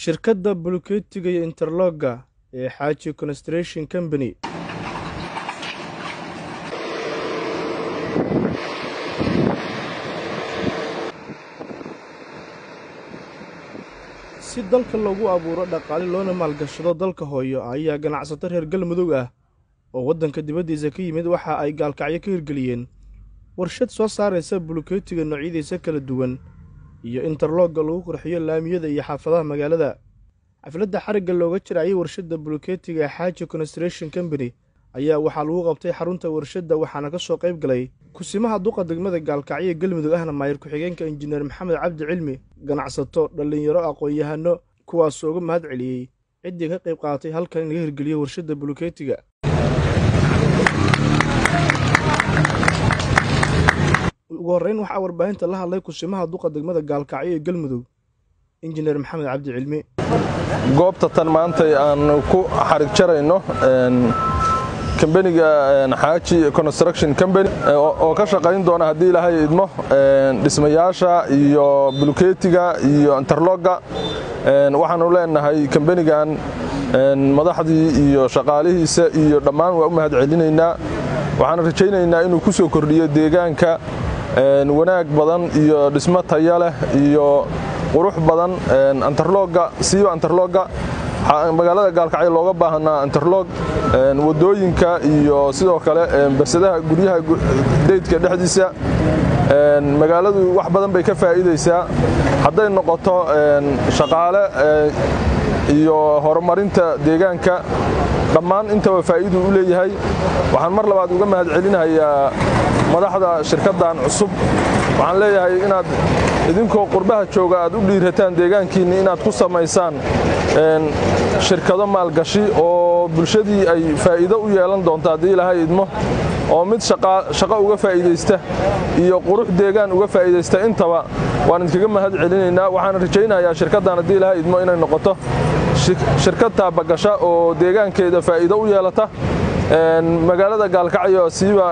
shirkadda buluketiga iyo interlogga ee xaaji construction company. Si dalka loogu abuuro dhaqaale loona maalgashado dalka hooyo ayaa ganacsato reer galmudug ah oo waddanka dibaddiisa ka yimid waxa ay gaalkacyo ka hirgeliyeen. Warshad soo saaraysa buluketiga noocyadiisa kala duwan iyo interlogga lagu qurxiyo laamiyada iyo xaafadaha magaalada. Xafladda xarigga looga jirayay warshadda buluketiga xaaji construction company ayaa waxaa lagu qabtay xarunta warshadda waxaana ka soo qayb galay kusimaha duqa degmada gaalkacyo galmudug ahna maayir ku-xigeenka injineer maxamed cabdi cilmi ganacsato dhallinyaro aqoon-yahano kuwaasoo uga mahad celiyey ciddii ka qayb qaadatay halkan in laga hirgeliyo warshadda buluketiga ugu horreyn waxaa warbaahinta la hadlay kusimaha duqa degmada gaalkacyo ee galmudug. Injineer maxamed cabdi cilmi. Goobta tan maanta aan ku xarig jarayno kambeniga xaaji construction company oo ka shaqayn doona haddii ilaahay idmo dhismayaasha iyo buluketiga iyo interlogga waxaanu leenahay kambenigan madaxdii iyo shaqaalihiisa iyo dhammaan waa u mahad celinaynaa waxaan rajaynaynaa inuu ku soo kordhiyo deegaanka wanaag badan iyo dhismo taya leh iyo qurux badan. Interlogga siiba interlogga magaalada gaalkacyo looga baahanaa interlog waddooyinka iyo sidoo kale bersadaha guryaha daydka dhexdiisa. Magaaladu wax badan bay ka faa'iidaysaa hadday noqoto shaqaale iyo horumarinta deegaanka dhammaan intaba faa'iiduu u leeyahay. Waxaan mar labaad uga mahad celinayaa madaxda shirkaddan cusub. Waxaan leeyahay inaad idinkoo qurbaha jooga aad u dhiirataan deegaankiinni inaad ku samaysaan shirkado maalgashi oo bulshadii ay faa'iido u yeelan doonto haddii ilaahay idmo oo mid shaqo uga faa'iidaysta iyo qurux deegaan uga faa'iidaysta intaba waan idinkaga mahad celinaynaa. Waxaan rajaynayaa shirkaddan haddii ilaahay idmo inay noqoto. Shirkad taabagasha oo deegaankeeda faa'iido u yeelata. Magaalada gaalkacyo siiba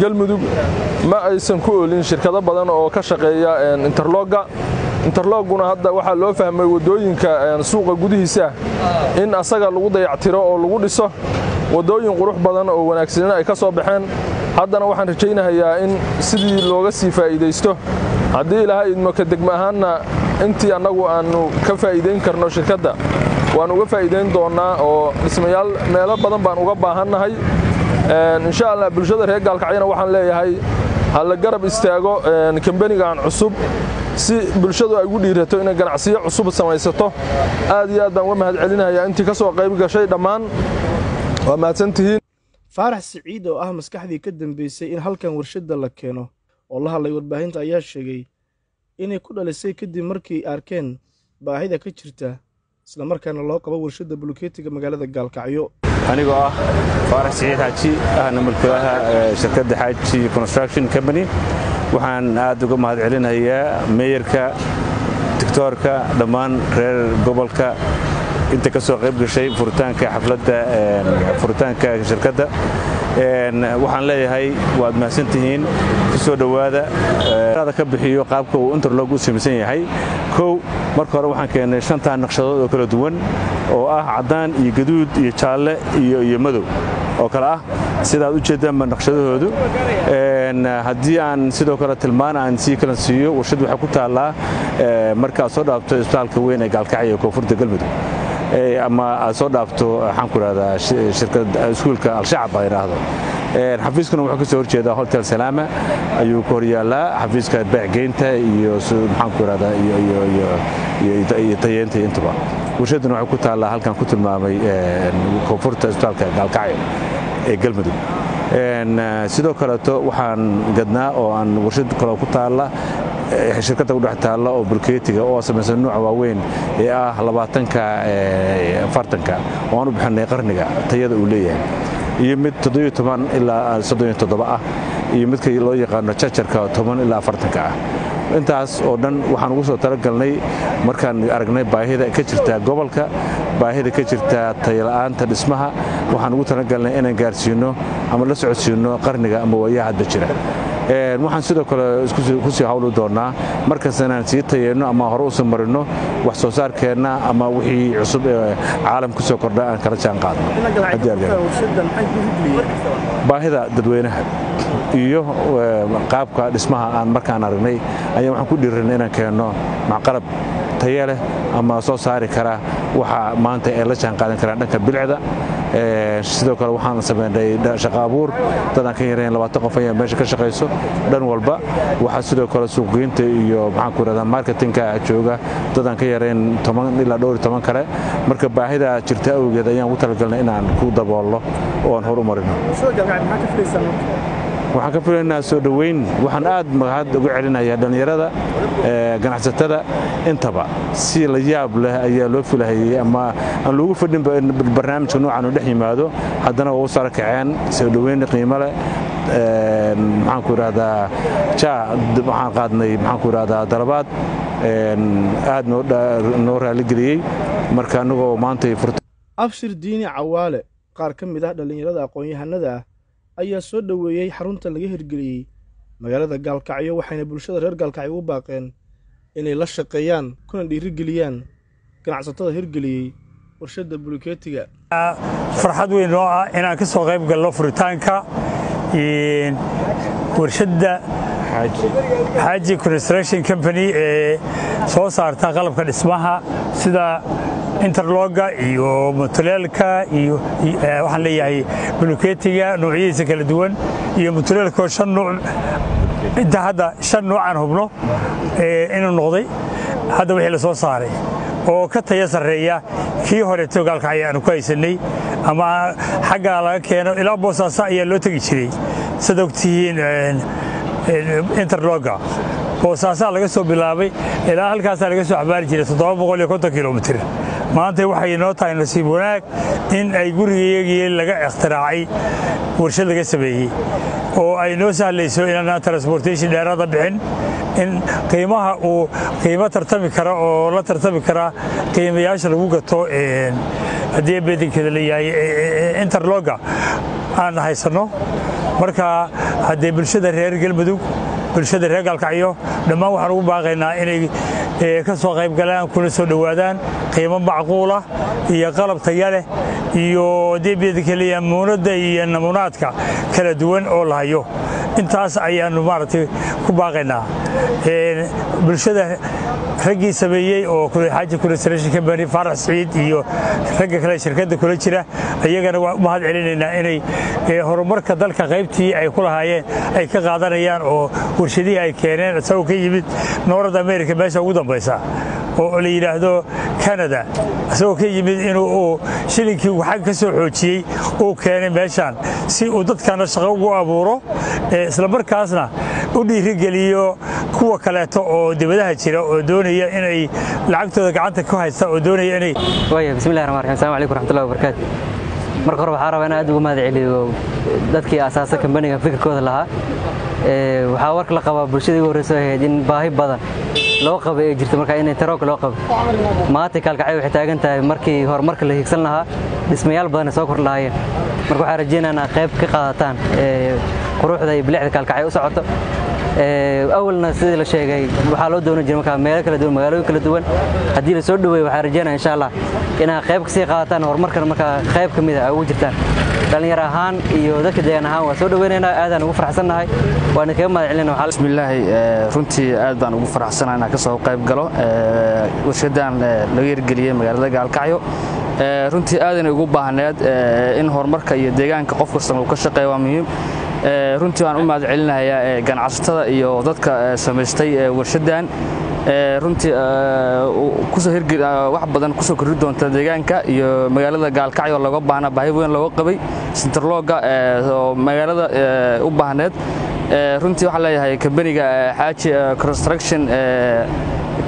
galmudug ma aysan ku oolin shirkado badan oo ka shaqeeya interlogga interlogguna hadda waxaa loo fahmay waddooyinka suuqa gudihiisa. In asaga lagu dayactiro oo lagu dhiso waddooyin qurux badan oo wanaagsanina ay ka soo baxeen. Haddana waxaan rajaynahayaa in sidii looga sii faa'iidaysto. Haddii ilaahay idmo ka ahaanna intii annagu aannu ka faa'iidayn karno shirkadda waan uga faa'iidayn doonnaa oo dhismayaal meelo badan baan uga baahannahay insha allah bulshada reer gaalkacyana waxaan leeyahay ha garab istaago kambenigan cusub. Si bulshadu ay ugu dhiirato inay ganacsiyo cusub samaysato aad iyo aad baan uga mahad celinayaa. Intii ka soo qayb gashay dhammaan waa mahadsantihiin faarax siciid oo ah maskaxdii ka dambeysay in halkan warshadda la keeno oo la hadlay warbaahinta ayaa sheegay inay ku dhalisay kadib markii arkeen baahida ka jirta islamarkaana loo qabo warshadda buluketiga magaalada gaalkacyo anigoo ah faarax siciid xaaji ahna mulkilaha shirkadda xaaji construction company. Waxaan aad uga mahad celinayaa meeyarka digtoorka dhammaan reer gobolka. Inta ka soo qayb gashay furitaanka xafladda furitaanka shirkadda waxaan leeyahay waad mahadsantihiin ku soo dhowaada ka bixiyo qaabka uu interlog u samaysan yahay. Kow marka hore waxaan keennay shantaa naqshadood oo kala duwan oo ah caddaan iyo gaduud iyo jaalle iyo madow oo kale ah. Sidaad u jeedaanba naqshadahoodu. Haddii aan sidoo kale tilmaan aan sii kala siiyo warshad waxay ku taallaa marka aad soo dhaafto isbitaalka weyn ee gaalkacyo koonfurta galmudug ama aad soo dhaafto waxaan ku idhahdaa iskuulka al-shacab idhaahdo xafiiskuna wuxuu ka soo horjeedaa hotel salaama. Ayuu ka hor yaallaa xafiiska beecgeynta iyo maxaan ku idhahdaa iyo tayeenta intaba warshadduna waxay ku taallaa halkan ku tilmaamay koonfurta isbitaalka gaalkacyo ee galmudug sidoo kaleeto waxaan gadnaa oo aan warshad kaloo ku taalla shirkadda udhex taalla oo bulketiga oo samaysan nuuca waaweyn ee ah labaatanka fartanka. Oo aan u bixinay qarniga tayada uu leeyahay. Iyo mid ilaa ah. Iyo midka loo yaqaano jajarka ilaa afartanka ah intaas oo dhan waxaan ugu soo talagalnay markaan aragnay baahida ka jirta gobolka baahida ka jirta tayala'aanta dhismaha waxaan ugu talagalnay inaan gaarsiino ama la socodsiino qarniga ama waayaha hadda jira. Waxaan sidoo kale ku sii hawli doonnaa markasta inaan sii tayeenno ama hore u sii marinno wax soo saarkeenna ama wixii cusub ee caalam ku soo kordha aan kala jaan baahida dadweynaha iyo qaabka dhismaha aan markaan aragnay ayaa waxaan ku dhiiranay inaan keenno macqalab taye leh ama soo saari kara waxa maanta ay la jaan qaadan karaan dhanka bilicda. Sidoo kale waxaan sameynay shaqo abuur. Dadaan ka yarayn labaatan qof ayaa meesha ka shaqayso dhan walba. Waxaa sidoo kale suuqgeynta iyo maxaan ku irahdaa marketingka jooga. Dadaan ka yarayn toban ilaa dhowr toban kale. Marka baahida jirta awgeed ayaan ugu talagalnay inaan ku daboolno oo aan hor u marino waxaan ka filaynaa soo dhoweyn. Waxaan aad mahad ugu celinayaa dhallinyarada ganacsatada intaba. Si la yaab leh ayaa loo filahayey ama aan loogu fadhin barnaamijka noocan u dhex yimaado haddana waa u sara kaceen. Soo dhoweyn qiimo leh. Maxaan ku idhahdaa jaa waxaan qaadnay maxaan ku idhahdaa dalabaad. Aad noo raaligeliyey marka annagoo maantay furta abshir diini cawaale qaar ka mid ah dhallinyarada aqoon-yahanada ah ayaa soo dhoweeyey xarunta laga hirgeliyey magaalada gaalkacyo waxayna bulshada reer gaalkacyo u baaqeen inay la shaqeeyaan kuna dhiirigeliyaan ganacsatada hirgeliyey warshadda bulikeetiga farxad weyn noo ah inaan ka soo qayb galno furitaanka warshadda xaaji construction company ee soo saarta qalabka dhismaha sida interloga iyo mutuleelka iyo waxaan leeyahay buluketiga noocyadiisa kala duwan iyo mutuleelkoo shan nuuc inta hadda shan nuucaan hubno inuu noqday hadda wixii la soo saaray. Oo ka taya sarreeya kii horeeto gaalkacyo aanu ku haysannay ama xaggaa laga keeno ilaa boosaaso ayaa loo tegi jiray. Sad ogtihiin interloga. Boosaasaa laga soo bilaabay ilaa halkaasaa laga soo xabaari jiray kilomitr maanta waxay noo tahay nasiib wanaag in ay gurigayagii laga ikhtiraacay warshad laga sameeyey oo ay noo sahlayso inaan transportation dheeraada bixin in qiimaha uu qiimo tartami kara oo la tartami kara qiimayaasha lagu gato haddii beedinkeeda leeyahay interloga aan haysanno. Marka haddee bulshada reer galmudug bulshada reer gaalkacyo dhammaan waxaan ugu baaqaynaa inay ka soo qayb galaan kuna soo dhowaadaan qiimo macquulah iyo qalab taya leh iyo deebedkaliya muunadda iyo namuunaadka kala duwan oo la hayo. Intaas ayaannu maaragtay ku baaqaynaa bulshada raggii sameeyey oo xaaji construction company faarax siciid iyo ragga kale shirkadda kula jira. Iyagana waa u mahad celinaynaa inay horumarka dalka qaybtii ay ku lahaayeen ay ka qaadanayaan oo warshadihii ay keeneen. Isagoo ka yimid north america meesha ugu dambaysa oo la yidhaahdo canada. Isagoo ka yimid inuu shilinkii xag ka soo xoojiyey uu keenay meeshaan si uu dadkana shaqo ugu abuuro islamarkaasna u dhiirigeliyo kuwa kaleeto oo dibadaha jira oo doonaya inay lacagtooda gacanta ku haysta oo doonaya inay bismillahi rahmaan rahiim. Assalamu calaykum raxmatullahi wabarakaatu marka hore waxaa rabaa in aad ugu mahad celiyo dadkii asaasa kambaniga fikirkooda lahaa. Waxaa warka la qabaa bulshadii ugu horreyso ahayd in baahi badan loo qabay ee jirta markaa in interooga loo qabay. Maanta kaalkacyo waxay taagan tahay markii horumarka la hiigsan lahaa dhismayaal badan ay soo kor lahaayeen. Marka waxaan rajaynaynaa qayb ka qaadataan quruxda iyo bilicda kaalkacyo u socoto. Awalna sidii la sheegay waxaa loo doonan jiray markaa meelo kala duwan magaalooyin kala duwan. Haddii la soo dhoweeyo waxaan rajaynaya insha allah inaad qayb ka sii qaadataan horumarkan markaa qayb ka mid a ugu jirtaan dhallinyar ahaan iyo dadka deegaan ahaan waa soo dhoweynaynaa aadaan ugu farxsannahay waana kaga mahad celinaa bismillaahi runtii aad baan ugu faraxsanahay inaan ka soo qayb galo. Warshadan laga hirgeliyey magaalada gaalkacyo. Runtii aadanay ugu baahneed in horumarka iyo deegaanka qof kastana uu ka shaqeeya waa muhiim runtii waan u mahad celinayaa ganacsatada iyo dadka samaystay warshadan runtii wax badan ku soo korri doonta deegaanka iyo magaalada gaalkacyo looga baahna baahi weyn looga qabay. Sinterlooga oo magaalada u baahneed. Runtii waxaan leeyahay kambaniga xaaji construction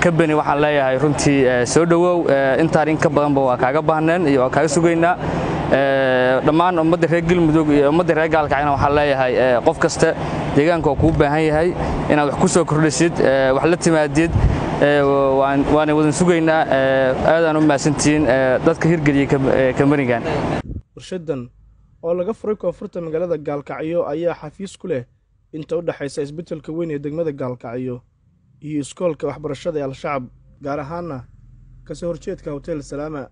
kambani waxaan leeyahay runtii soo dhowow intaan in ka badanba waa kaaga baahneen iyo waa kaaga sugaynaa dhammaan ummadda reer galmudug iyo ummadda reer gaalkacina waxaan leeyahay qof kasta deegaanka waa kuu baahan yahay inaad wax ku soo kordhisid wax la timaadid waana wadan sugaynaa aadaan u mahadsantihiin dadka hirgeliyey kambanigan warshadan oo laga furay koonfurta magaalada gaalkacyo ayaa xafiis ku leh inta u dhexaysa isbitaalka weyn ee degmada gaalkacyo iyo iskoolka waxbarashada ee al-shacab gaar ahaanna ka soo horjeedka hotel salaama